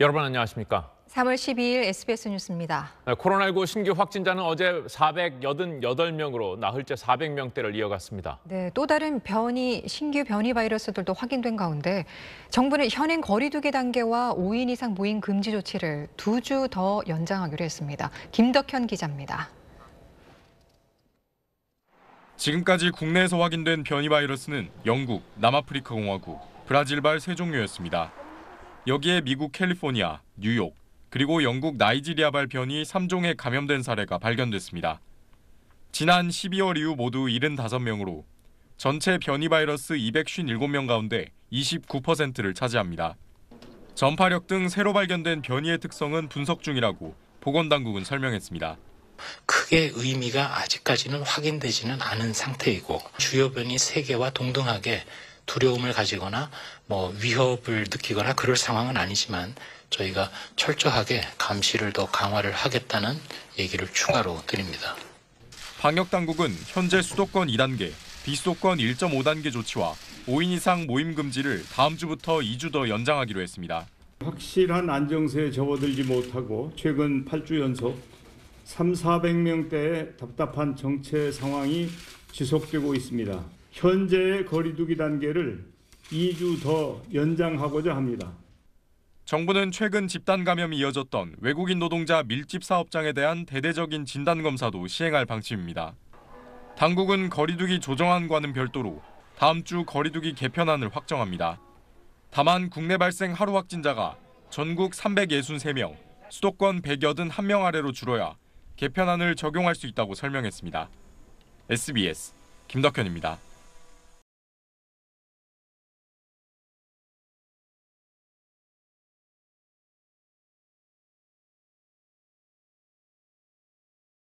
여러분 안녕하십니까? 3월 12일 SBS 뉴스입니다. 네, 코로나19 신규 확진자는 어제 488명으로 나흘째 400명대를 이어갔습니다. 네, 또 다른 변이 신규 변이 바이러스들도 확인된 가운데 정부는 현행 거리두기 단계와 5인 이상 모임 금지 조치를 두 주 더 연장하기로 했습니다. 김덕현 기자입니다. 지금까지 국내에서 확인된 변이 바이러스는 영국, 남아프리카 공화국, 브라질발 세 종류였습니다. 여기에 미국 캘리포니아, 뉴욕, 그리고 영국 나이지리아발 변이 3종에 감염된 사례가 발견됐습니다. 지난 12월 이후 모두 75명으로 전체 변이 바이러스 257명 가운데 29%를 차지합니다. 전파력 등 새로 발견된 변이의 특성은 분석 중이라고 보건당국은 설명했습니다. 크게 의미가 아직까지는 확인되지는 않은 상태이고 주요 변이 세 개와 동등하게 두려움을 가지거나 뭐 위협을 느끼거나 그럴 상황은 아니지만 저희가 철저하게 감시를 더 강화를 하겠다는 얘기를 추가로 드립니다. 방역 당국은 현재 수도권 2단계, 비수도권 1.5단계 조치와 5인 이상 모임 금지를 다음 주부터 2주 더 연장하기로 했습니다. 확실한 안정세에 접어들지 못하고 최근 8주 연속 3, 400명대의 답답한 정체 상황이 지속되고 있습니다. 현재의 거리두기 단계를 2주 더 연장하고자 합니다. 정부는 최근 집단 감염이 이어졌던 외국인 노동자 밀집 사업장에 대한 대대적인 진단 검사도 시행할 방침입니다. 당국은 거리두기 조정안과는 별도로 다음 주 거리두기 개편안을 확정합니다. 다만 국내 발생 하루 확진자가 전국 363명, 수도권 181명 아래로 줄어야 개편안을 적용할 수 있다고 설명했습니다. SBS 김덕현입니다.